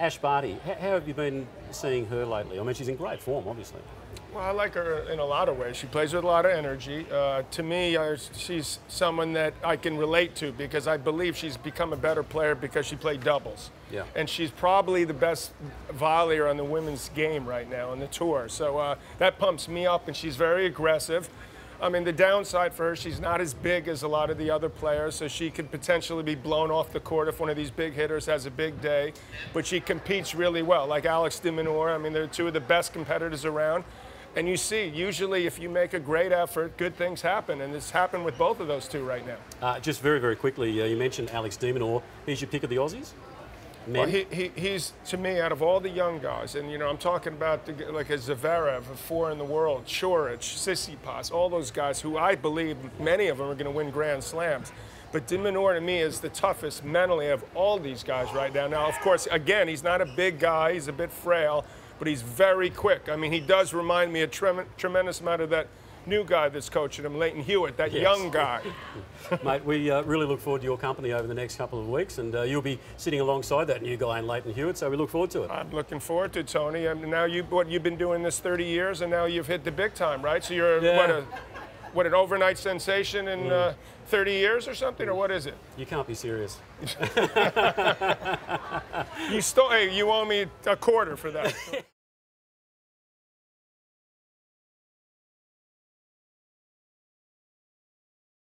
Ash Barty, how, how have you been seeing her lately? I mean, she's in great form, obviously. Well, I like her in a lot of ways. She plays with a lot of energy. Uh, to me, uh, she's someone that I can relate to because I believe she's become a better player because she played doubles. Yeah. And she's probably the best volleyer on the women's game right now on the tour. So uh, that pumps me up, and she's very aggressive. I mean, the downside for her, she's not as big as a lot of the other players, so she could potentially be blown off the court if one of these big hitters has a big day. But she competes really well, like Alex de I mean, they're two of the best competitors around. And you see, usually if you make a great effort, good things happen. And it's happened with both of those two right now. Uh, just very, very quickly, uh, you mentioned Alex de Minaur. He's your pick of the Aussies? Well, he, he, he's, to me, out of all the young guys, and, you know, I'm talking about the, like a Zverev, a four in the world, Coric, Tsitsipas, all those guys who I believe many of them are going to win Grand Slams. But de Minaur to me is the toughest mentally of all these guys right now. Now, of course, again, he's not a big guy. He's a bit frail, but he's very quick. I mean, he does remind me a trem tremendous amount of that new guy that's coaching him, Lleyton Hewitt, that yes. young guy. Mate, we uh, really look forward to your company over the next couple of weeks, and uh, you'll be sitting alongside that new guy in Lleyton Hewitt, so we look forward to it. I'm looking forward to it, Tony. And now you, what you've been doing this 30 years, and now you've hit the big time, right? So you're yeah. what a what an overnight sensation in mm. uh, 30 years or something, or what is it? You can't be serious. you stole. Hey, you owe me a quarter for that.